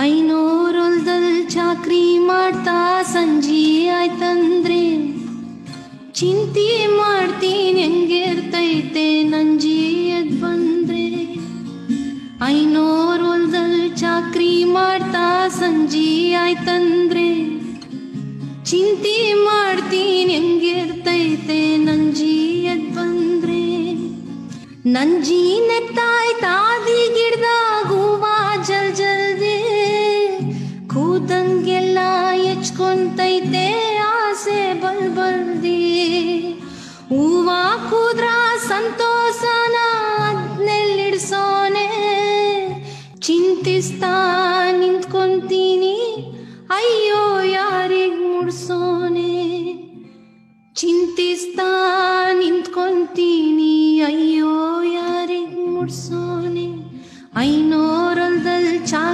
ಐನೂರೊಲ್ದಲ್ಲಿ ಚಾಕ್ರಿ ಮಾಡ್ತಾ ಸಂಜಿ ಆಯ್ತಂದ್ರೆ, ಚಿಂತಿ ಮಾಡ್ತೀನಿ ಹೆಂಗಿರ್ತೈತೆ ನಂಜಿ ಎದ್ ಬಂದ್ರೆ. ಐನೂರೊಲ್ದಲ್ಲಿ ಚಾಕ್ರಿ ಮಾಡ್ತಾ ಸಂಜಿ ಆಯ್ತಂದ್ರೆ, ಚಿಂತಿ ತಾದಿ ಗಿಡ್ದಾಗ ಹೂವ ಜಲ್ ಜಲ್ದೆ ಕೂತಂಗೆಲ್ಲ ಹೆಚ್ಕೊಂತೈತೆ ಆಸೆ ಬಲ್ ಬಲ್ದಿ ಹೂವ ಕೂದ್ರ ಸಂತೋಷನ ಅದ್ನೆಲ್ಲಿಡ್ಸೋನೆ ಚಿಂತಿಸ್ತಾ ನಿಂತ್ಕೊಂತೀನಿ, ಅಯ್ಯೋ ಯಾರಿಗ್ ಮುಡ್ಸೋನೆ. ಚಿಂತಿಸ್ತಾ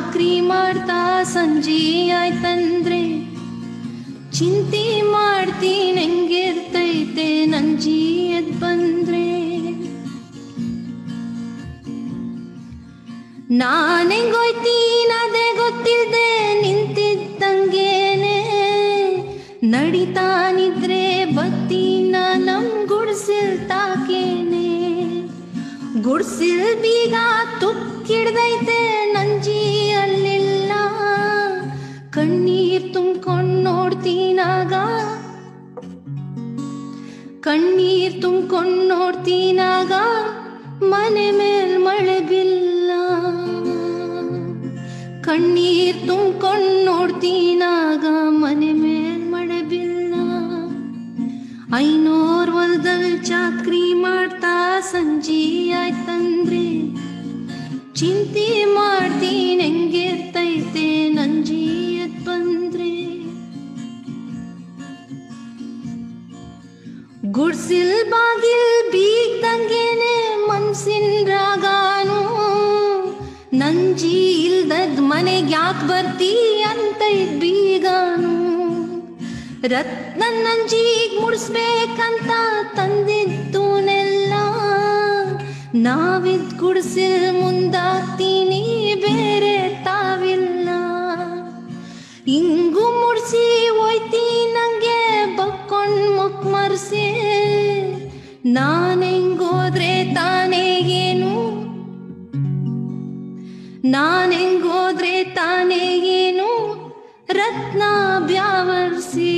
ಚಾಕ್ರಿ ಮಾಡ್ತಾ ಸಂಜೆ ಆಯ್ತಂದ್ರೆ. ಚಿಂತೆ ಮಾಡ್ತೀನಿ ನಂಗಿರ್ತೈತೆ ನಂಜಿ ಜೀಯದ್ ಬಂದ್ರೆ. ನಾನೆಂಗೋಯ್ತೀನಿ ಅದೇ ಗೊತ್ತಿಲ್ದೆ ನಿಂತಿದ್ದಂಗೇನೆ. ನಡಿತಾನಿದ್ರೆ ಬತ್ತೀನ ನಮ್ ಗುಡ್ಸಿಲ್ ತಾಕೇನೆ. ಗುಡ್ಸಿಲ್ ಬೀಗ ತುಕ್ಕಿಡ್ದೈತೆ ನಂಜಿ ಕಣ್ಣೀರ್ ತುಂಬ್ಕೊಂಡು ನೋಡ್ತೀನಾಗ ಮನೆ ಮೇಲ್ ಮಳೆ ಬಿಲ್ಲ ಕಣ್ಣೀರ್ ತುಂಬ್ಕೊಂಡ್ ನೋಡ್ತೀನಾಗ ಮನೆ ಮೇಲ್ ಮಳೆ ಬಿಲ್ಲ ಐನೂರ್ ಹೊಲದಲ್ಲಿ ಚಾಕ್ರಿ ಮಾಡ್ತಾ ಸಂಜೆ ಆಯ್ತಂದ್ರೆ ಚಿಂತೆ ಮಾಡ್ತೀನಿ ಹೆಂಗಿರ್ತೈತೆ ಗುಡ್ಸಿಲ್ ಬಾಗಿಲ್ ಬೀಗ್ದಂಗೆನೆ ಮನ್ಸಿನ್ ರಾಗಾನು ನಂಜಿ ಇಲ್ದದ್ ಮನೆಗ್ ಯಾಕ್ ಬರ್ತೀ ಅಂತ ಇದ್ ಬೀಗಾನು ರತ್ನ ನಂಜೀಗ್ ಮುಡ್ಸ್ಬೇಕಂತ ತಂದಿದ್ದೂನೆಲ್ಲ ನಾವಿದ್ ಗುಡ್ಸಿಲ್ ಮುಂದಾಗ್ತೀನಿ ಬೇರೆ ತಾವಿಲ್ಲ ಹಿಂಗು ಮುಡ್ಸಿ ನಾನೆಂಗೋದ್ರೆ ತಾನೇ ಏನು ನಾನೆಂಗೋದ್ರೆ ತಾನೇ ಏನು ರತ್ನ ಬ್ಯಾವರ್ಸಿ